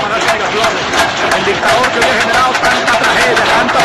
monarca de Gaslón, el que había generado tanta tragedia, tanta